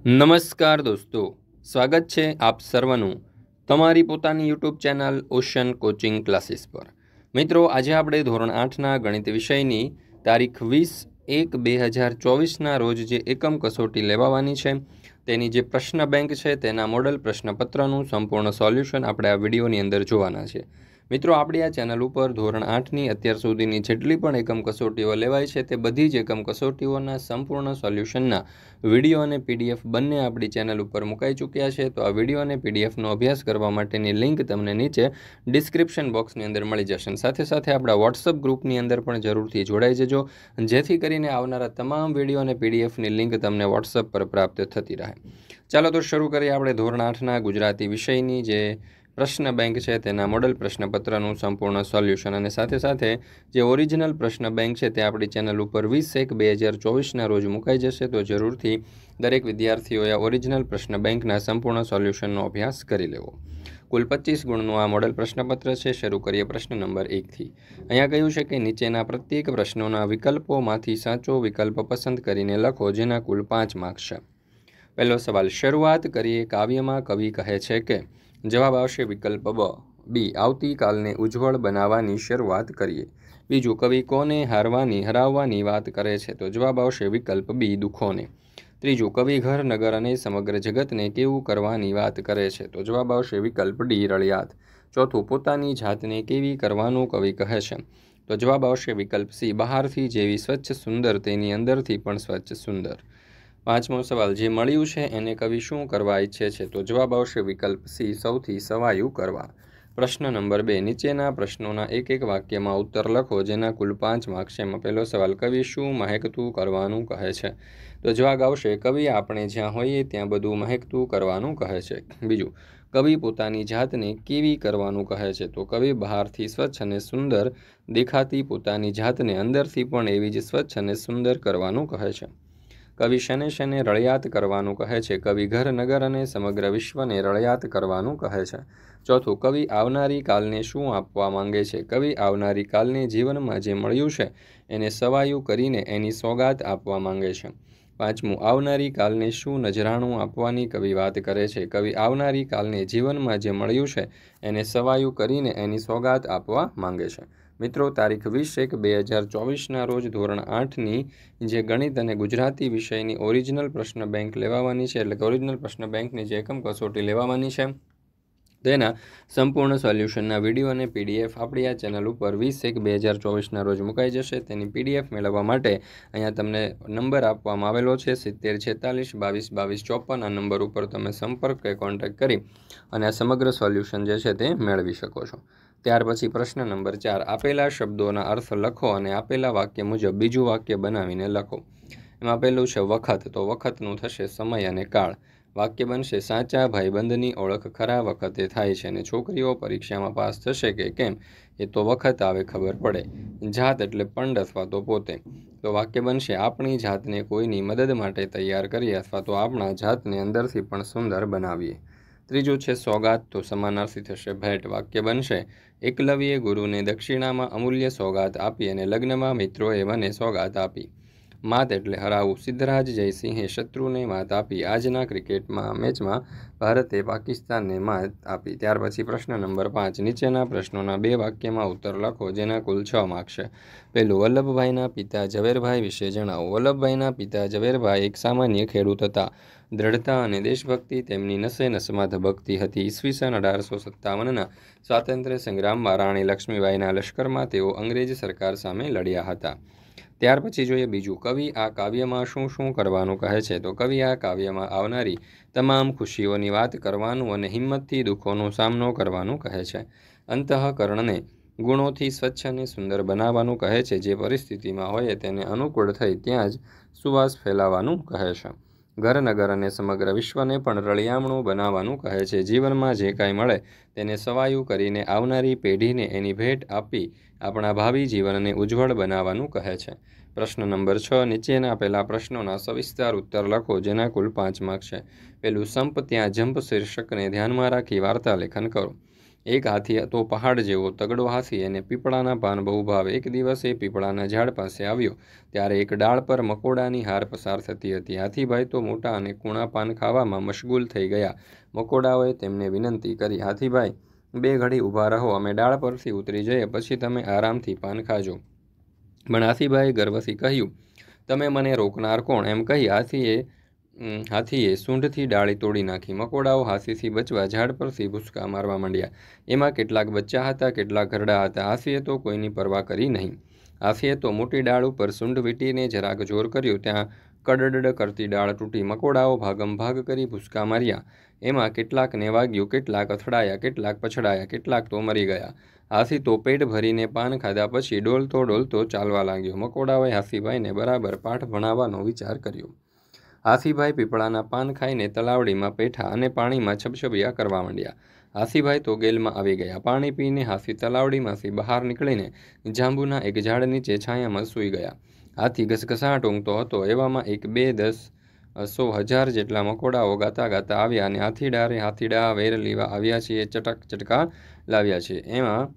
નમસ્કાર દોસ્તો, સ્વાગત છે આપ સર્વનું તમારી પોતાની YouTube channel Ocean coaching classes પર. મિત્રો, આજે આપણે ધોરણ આઠના ગણિત વિષયની તારીખ વીસ એક બે હજાર ચોવીસના રોજ જે એકમ કસોટી લેવાવાની છે, તેની જે પ્રશ્ન બેંક છે, તેના મોડલ પ્રશ્નપત્રનું સંપૂર્ણ સોલ્યુશન આપણે આ વિડીયોની અંદર જોવાના છે. મિત્રો, આપણી આ ચેનલ ઉપર ધોરણ આઠની અત્યાર સુધીની જેટલી પણ એકમ કસોટીઓ લેવાય છે, તે બધી જ એકમ કસોટીઓના સંપૂર્ણ સોલ્યુશનના વીડિયો અને પીડીએફ બંને આપણી ચેનલ ઉપર મુકાઈ ચૂક્યા છે. તો આ વીડિયો અને પીડીએફનો અભ્યાસ કરવા માટેની લિંક તમને નીચે ડિસ્ક્રિપ્શન બોક્સની અંદર મળી જશે. સાથે સાથે આપણા વોટ્સઅપ ગ્રુપની અંદર પણ જરૂરથી જોડાઈ જજો, જેથી કરીને આવનારા તમામ વીડિયો અને પીડીએફની લિંક તમને વોટ્સઅપ પર પ્રાપ્ત થતી રહે. ચાલો તો શરૂ કરીએ આપણે ધોરણ આઠના ગુજરાતી વિષયની, જે પ્રશ્ન બેંક છે તેના મોડલ પ્રશ્નપત્રનું સંપૂર્ણ સોલ્યુશન અને સાથે સાથે જે ઓરિજિનલ પ્રશ્ન બેંક છે તે આપણી ચેનલ ઉપર વીસ એક બે હજાર ચોવીસના રોજ મુકાઈ જશે, તો જરૂરથી દરેક વિદ્યાર્થીઓએ ઓરિજિનલ પ્રશ્ન બેંકના સંપૂર્ણ સોલ્યુશનનો અભ્યાસ કરી લેવો. કુલ પચીસ ગુણનું આ મોડલ પ્રશ્નપત્ર છે. શરૂ કરીએ પ્રશ્ન નંબર એકથી અહીંયા કહ્યું છે કે નીચેના પ્રત્યેક પ્રશ્નોના વિકલ્પોમાંથી સાચો વિકલ્પ પસંદ કરીને લખો, જેના કુલ પાંચ માર્ક્સ છે. પહેલો સવાલ, શરૂઆત કરીએ કાવ્યમાં. કવિ કહે છે કે જવાબ આવશે વિકલ્પ બ. બી. આવતીકાલને ઉજ્જવળ બનાવવાની શરૂઆત કરીએ. બીજું, કવિ કોને હારવાની, હરાવવાની વાત કરે છે? તો જવાબ આવશે વિકલ્પ બી, દુઃખોને. ત્રીજું, કવિ ઘર, નગર અને સમગ્ર જગતને કેવું કરવાની વાત કરે છે? તો જવાબ આવશે વિકલ્પ ડી, રળિયાત. ચોથું, પોતાની જાતને કેવી કરવાનું કવિ કહે છે? તો જવાબ આવશે વિકલ્પ સી, બહારથી જેવી સ્વચ્છ સુંદર, તેની અંદરથી પણ સ્વચ્છ સુંદર. પાંચમો સવાલ, જે મળ્યું છે એને કવિ શું કરવા ઈચ્છે છે? તો જવાબ આવશે વિકલ્પ સી, સૌથી સવાયું કરવા. પ્રશ્ન નંબર બે, નીચેના પ્રશ્નોના એક એક વાક્યમાં ઉત્તર લખો, જેના કુલ પાંચ માર્ક્સ છે. પહેલો સવાલ, કવિ શું મહેકતું કરવાનું કહે છે? તો જવાબ આવશે, કવિ આપણે જ્યાં હોઈએ ત્યાં બધું મહેકતું કરવાનું કહે છે. બીજું, કવિ પોતાની જાતને કેવી કરવાનું કહે છે? તો કવિ, બહારથી સ્વચ્છ અને સુંદર દેખાતી પોતાની જાતને અંદરથી પણ એવી જ સ્વચ્છ અને સુંદર કરવાનું કહે છે. કવિ શને શને રળિયાત કરવાનું કહે છે. કવિ ઘર નગર અને સમગ્ર વિશ્વને રળિયાત કરવાનું કહે છે. ચોથું, કવિ આવનારી કાલને શું આપવા માંગે છે? કવિ આવનારી કાલને જીવનમાં જે મળ્યું છે, એને સવાયું કરીને એની સોગાત આપવા માંગે છે. પાંચમું, આવનારી કાલને શું નજરાણું આપવાની કવિ વાત કરે છે? કવિ આવનારી કાલને જીવનમાં જે મળ્યું છે, એને સવાયું કરીને એની સોગાત આપવા માંગે છે. મિત્રો, તારીખ વીસ એક બે હજાર ચોવીસના રોજ ધોરણ આઠની જે ગણિત અને ગુજરાતી વિષયની ઓરિજિનલ પ્રશ્ન બેંક લેવાની છે, એટલે કે ઓરિજિનલ પ્રશ્ન બેંકની જે એકમ કસોટી લેવાની છે, તેના સંપૂર્ણ સોલ્યુશનના વીડિયો અને પીડીએફ આપણી આ ચેનલ ઉપર વીસ એક બે હજાર ચોવીસના રોજ મુકાઈ જશે. તેની પીડીએફ મેળવવા માટે અહીંયા તમને નંબર આપવામાં આવેલો છે, સિત્તેર છેતાલીસ બાવીસ બાવીસ ચોપન, આ નંબર ઉપર તમે સંપર્ક કે કોન્ટેક્ટ કરી અને આ સમગ્ર સોલ્યુશન જે છે તે મેળવી શકો છો. ત્યાર પછી પ્રશ્ન નંબર ચાર. આપેલા શબ્દોના અર્થ લખો અને આપેલા વાક્ય મુજબ બીજું વાક્ય બનાવીને લખો. એમાં પહેલું છે વખત. તો વખતનું થશે સમય અને કાળ. વાક્ય બનશે સાચા, ભાઈબંધની ઓળખ ખરા વખતે થાય છે અને છોકરીઓ પરીક્ષામાં પાસ થશે કે કેમ, એ તો વખત આવે ખબર પડે. જાત એટલે પંડ અથવા તો પોતે. તો વાક્ય બનશે આપણી જાતને કોઈની મદદ માટે તૈયાર કરીએ અથવા તો આપણા જાતને અંદરથી પણ સુંદર બનાવીએ. ત્રીજું છે, સોગાત તો સમાનાર્થી થશે, ભેટ વાક્ય બનશે. એકલવ્યે ગુરુને દક્ષિણામાં અમૂલ્ય સોગાત આપી અને લગ્નમાં મિત્રોએ મને સોગાત આપી. માત એટલે હરાવું. સિદ્ધરાજ જયસિંહે શત્રુને માત આપી. આજના ક્રિકેટમાં મેચમાં ભારતે પાકિસ્તાનને માત આપી. ત્યાર પછી પ્રશ્ન નંબર પાંચ. નીચેના પ્રશ્નોના બે વાક્યમાં ઉત્તર લખો, જેના કુલ છ માર્ક છે. પહેલું, વલ્લભભાઈના પિતા ઝવેરભાઈ વિશે જણાવો. વલ્લભભાઈના પિતા ઝવેરભાઈ એક સામાન્ય ખેડૂત હતા. દ્રઢતા અને દેશભક્તિ તેમની નસે નસમાં ધબકતી હતી. ઈસવીસન અઢારસો સત્તાવનના સ્વાતંત્ર્ય સંગ્રામમાં રાણી લક્ષ્મીબાઈના લશ્કરમાં તેઓ અંગ્રેજ સરકાર સામે લડ્યા હતા. ત્યાર પછી જોઈએ બીજું. કવિ આ કાવ્યમાં શું શું કરવાનું કહે છે? તો કવિ આ કાવ્યમાં આવનારી તમામ ખુશીઓની વાત કરવાનું અને હિંમતથી દુઃખોનો સામનો કરવાનું કહે છે. અંતઃકરણને ગુણોથી સ્વચ્છ અને સુંદર બનાવવાનું કહે છે. જે પરિસ્થિતિમાં હોય તેને અનુકૂળ થઈ ત્યાં જ સુવાસ ફેલાવાનું કહે છે. ઘર નગર અને સમગ્ર વિશ્વને પણ રળિયામણું બનાવવાનું કહે છે. જીવનમાં જે કાંઈ મળે તેને સવાયું કરીને આવનારી પેઢીને એની ભેટ આપી આપણા ભાવિ જીવનને ઉજ્જવળ બનાવવાનું કહે છે. પ્રશ્ન નંબર છ, નીચેના પહેલા પ્રશ્નોના સવિસ્તાર ઉત્તર લખો, જેના કુલ પાંચ માર્ક છે. પેલું સંપ ત્યાં જંપ શીર્ષકને ધ્યાનમાં રાખી વાર્તા લેખન કરો. એક હાથી હતો પહાડ જેવો તગડો હાથી અને પીપળાના પાન બહુ ભાવે એક દિવસ એ પીપળાના ઝાડ પાસે આવ્યો, ત્યારે એક ડાળ પર મકોડાની હાર પસાર થતી હતી. હાથીભાઈ તો મોટા અને કૂણા પાન ખાવામાં મશગુલ થઈ ગયા. મકોડાઓએ તેમને વિનંતી કરી, હાથીભાઈ, બે ઘડી ઊભા રહો, અમે ડાળ પરથી ઉતરી જઈએ, પછી તમે આરામથી પાન ખાજો. પણ હાથીભાઈએ ગર્વથી કહ્યું, તમે મને રોકનાર કોણ? એમ કહી હાથીએ હાથીએ સૂંઢથી ડાળી તોડી નાખી. મકોડાઓ હાંસીથી બચવા ઝાડ પરથી ભૂસકા મારવા માંડ્યા. એમાં કેટલાક બચ્ચા હતા, કેટલાક ઘરડા હતા. હાસીએ તો કોઈની પરવા કરી નહીં. હાસીએ તો મોટી ડાળ ઉપર સૂંઢ વીટીને જરાક જોર કર્યો. ત્યાં કડડડ કરતી ડાળ તૂટી મકોડાઓ ભાગમ ભાગ કરી ભૂસકા માર્યા. એમાં કેટલાકને વાગ્યું, કેટલાક અથડાયા, કેટલાક પછડાયા, કેટલાક તો મરી ગયા. હાસી તો પેટ ભરીને પાન ખાધા પછી ડોલતો ડોલતો ચાલવા લાગ્યો. મકોડાઓએ હાસીભાઈને બરાબર પાઠ ભણાવવાનો વિચાર કર્યો. હાથીભાઈ પીપળાના પાન ખાઈને તલાવડીમાં પેઠા અને પાણીમાં છબછબિયા કરવા માંડ્યા. હાસીભાઈ તો ગેલમાં આવી ગયા. પાણી પીને હાસી તલાવડીમાંથી બહાર નીકળીને જાંબુના એક ઝાડ નીચે છાયામાં સૂઈ ગયા. હાથી ઘસઘસાટ ઊંઘતો હતો. એવામાં એક બે દસ સો હજાર જેટલા મકોડાઓ ગાતા ગાતા આવ્યા અને હાથીડારે હાથીડા વેર લેવા આવ્યા છીએ, ચટક ચટકા લાવ્યા છે એમાં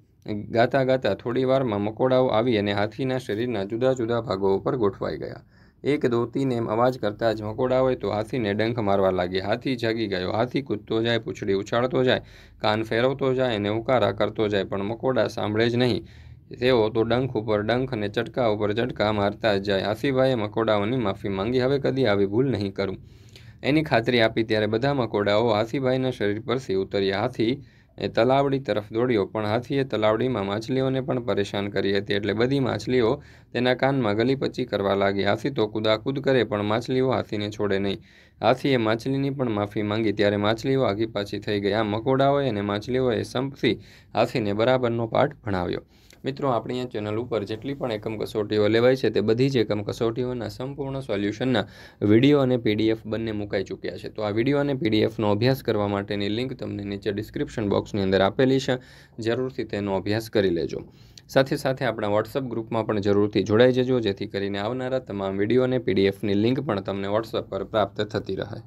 ગાતા ગાતા થોડી વારમાં મકોડાઓ આવી અને હાથીના શરીરના જુદા જુદા ભાગો ઉપર ગોઠવાઈ ગયા. એક દોતીને એમ અવાજ કરતાં જ મકોડાઓએ તો હાથીને ડંખ મારવા લાગ્યા હાથી જાગી ગયો. હાથી કૂદતો જાય, પૂંછડી ઉછાળતો જાય, કાન ફેરવતો જાય અને ઉકારા કરતો જાય, પણ મકોડા સાંભળે જ નહીં. તેઓ તો ડંખ ઉપર ડંખ અને ચટકા ઉપર ચટકા મારતા જ જાય. હાથીભાઈએ મકોડાઓની માફી માંગી. હવે કદી આવી ભૂલ નહીં કરું. એની ખાતરી આપી ત્યારે બધા મકોડાઓ હાથીભાઈના શરીર પરથી ઉતર્યા. હાથી એ તલાવડી તરફ દોડ્યો, પણ હાથીએ તલાવડીમાં માછલીઓને પણ પરેશાન કરી હતી એટલે બધી માછલીઓ તેના કાનમાં ગલીપચી કરવા લાગી. હાથી તો કૂદાકૂદ કરે, પણ માછલીઓ હાથીને છોડે નહીં. હાથીએ માછલીની પણ માફી માંગી ત્યારે માછલીઓ આગી પાછી થઈ ગઈ. આ મકોડાઓએ અને માછલીઓએ સંપથી હાથીને બરાબરનો પાઠ ભણાવ્યો. મિત્રો, આપણી આ ચેનલ ઉપર જેટલી પણ એકમ કસોટીઓ લેવાય છે તે બધી જ એકમ કસોટીઓના સંપૂર્ણ સોલ્યુશનના વીડિયો અને પીડીએફ બંને મુકાઈ ચૂક્યા છે. તો આ વીડિયો અને પીડીએફનો અભ્યાસ કરવા માટેની લિંક તમને નીચે ડિસ્ક્રિપ્શન બોક્સની અંદર આપેલી છે. જરૂરથી તેનો અભ્યાસ કરી લેજો. સાથે સાથે આપણા વોટ્સઅપ ગ્રુપમાં પણ જરૂરથી જોડાઈ જજો, જેથી કરીને આવનારા તમામ વીડિયો અને પીડીએફની લિંક પણ તમને વોટ્સઅપ પર પ્રાપ્ત થતી રહે.